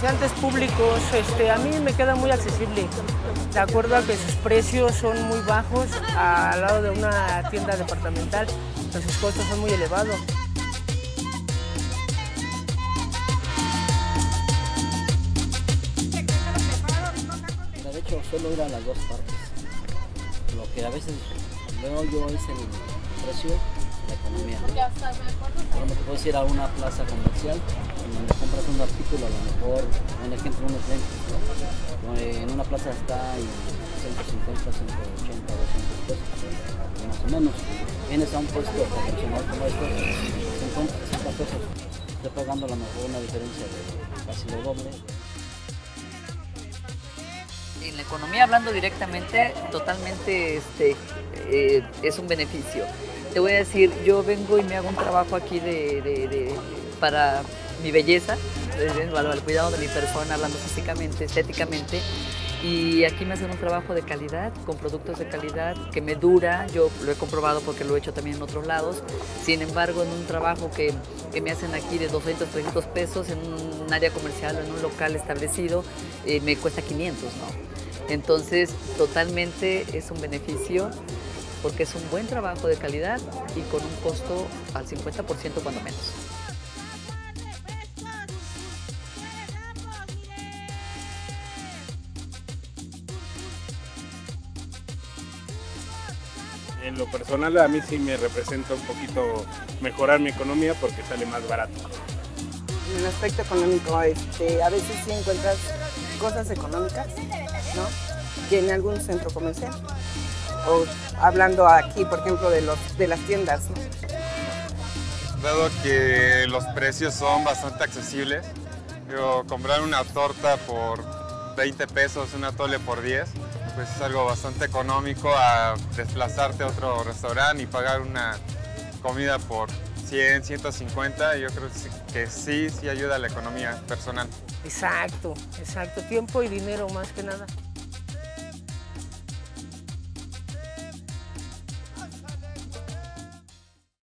comerciantes públicos, este, a mí me queda muy accesible, de acuerdo a que sus precios son muy bajos al lado de una tienda departamental, pues sus costos son muy elevados. De hecho, suelo ir a las dos partes. Lo que a veces veo yo es el precio, la economía. Por ejemplo, puedes ir a una plaza comercial donde compras un artículo, a lo mejor, un ejemplo, unos lentes. ¿no? En una plaza está en 150, 180, 200 pesos, más o menos. Vienes a un puesto convencional como este, 50, 60 pesos. Estoy pagando a lo mejor una diferencia de casi lo doble. En la economía, hablando directamente, totalmente este, eh, es un beneficio. Te voy a decir, yo vengo y me hago un trabajo aquí de- para mi belleza, el cuidado de mi persona, hablando físicamente, estéticamente. Y aquí me hacen un trabajo de calidad, con productos de calidad, que me dura. Yo lo he comprobado porque lo he hecho también en otros lados. Sin embargo, en un trabajo que, que me hacen aquí de 200, 300 pesos, en un área comercial o en un local establecido, eh, me cuesta 500, ¿no? Entonces, totalmente es un beneficio porque es un buen trabajo de calidad y con un costo al 50% cuando menos. En lo personal a mí sí me representa un poquito mejorar mi economía porque sale más barato. En el aspecto económico, este, a veces sí encuentras cosas económicas, ¿no? Que en algún centro comercial. O hablando aquí, por ejemplo, de, los, de las tiendas, ¿no? Dado que los precios son bastante accesibles, digo, comprar una torta por 20 pesos, una tole por 10, pues es algo bastante económico a desplazarte a otro restaurante y pagar una comida por 100, 150. Yo creo que sí- sí ayuda a la economía personal. Exacto, exacto, tiempo y dinero más que nada.